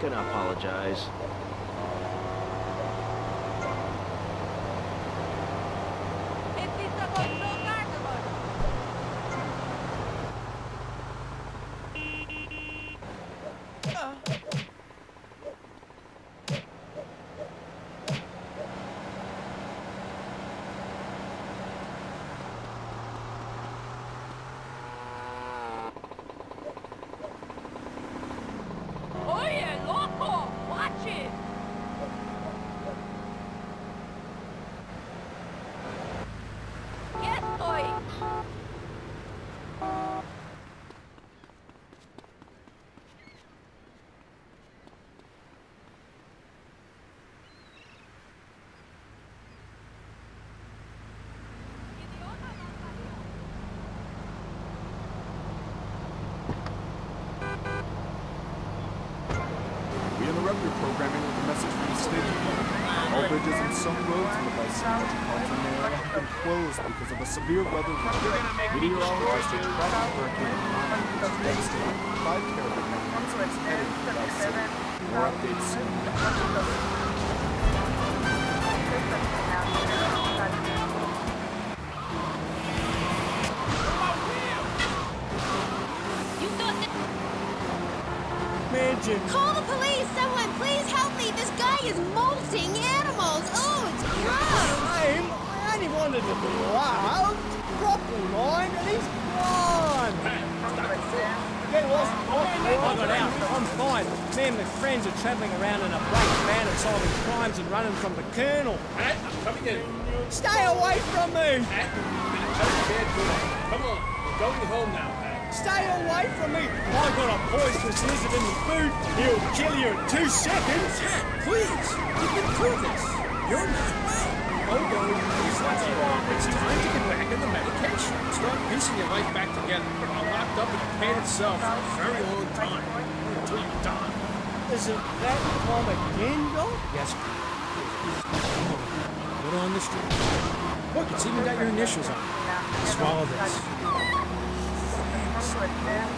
gonna apologize. Oye, loco! Watch it! Get estoy! We interrupt your programming with a message from the State Department. All bridges and some roads in the Vice City Metropolitan area have been closed because of a severe weather event. Meteorologists are tracking Hurricane Rana, which is devastating five caravan members headed to the Vicinity. More updates soon. You. Imagine. Call the police! Someone, please help me! This guy is molting wanted to be loved. Properly mine, and he's gone. Get lost. I got out. I'm fine. Me and my friends are travelling around in a brake van and solving crimes and running from the colonel. Pat, I'm coming in. Stay away from me! Pat, been a very bad day. Come on, we're going home now, Pat. Stay away from me! I got a poisonous lizard in the food. He'll kill you in two seconds. Please, you can been through this. You're not well. Oh, no, it's not wrong. It's time to get back on the medication. Start piecing your life back together. You're locked up in a painted itself for a very long time. Until you die. Is it that time again, Doc? Yes. Put on the street. Look, it's even got your initials on it. Swallow this. Man,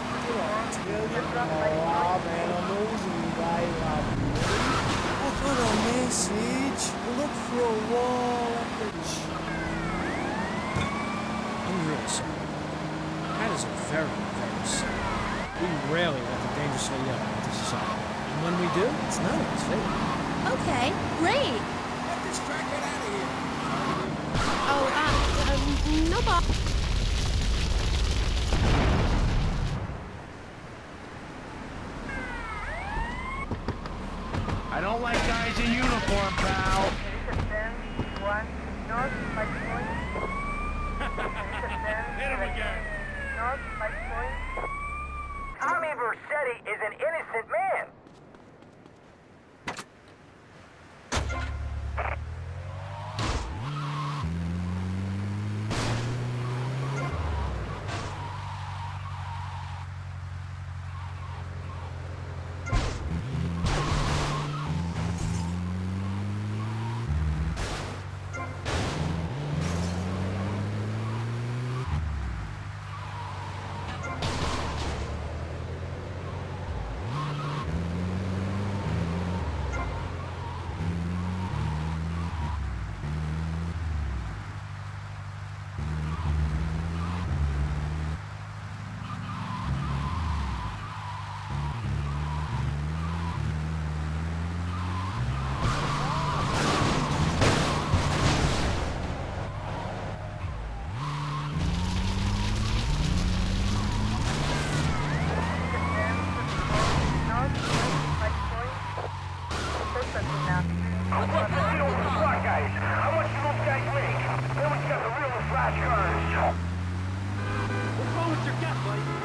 I'm losing, babe. I got a message. Look for a wall at the I'm really sorry. That is a very, very sorry. We rarely let the dangerously young into society. And when we do, it's none of his fault. Okay, great. Get this crackhead out of here. Oh, uh, um, no ball. I don't like guys in uniform, pal. One, north, Hit him again. Tommy Vercetti is an innocent man. What the hell with the flat guys? How much do those guys make? Then we got the real flash cars. What's wrong with your gut, buddy?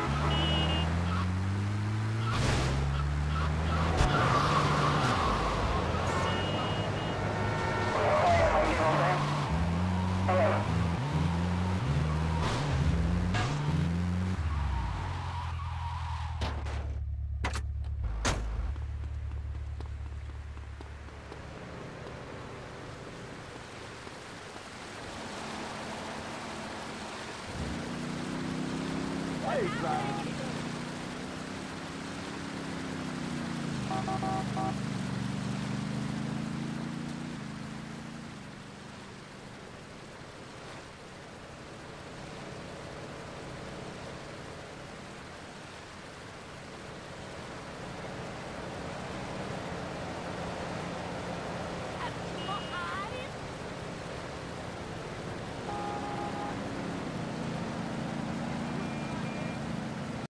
Hey.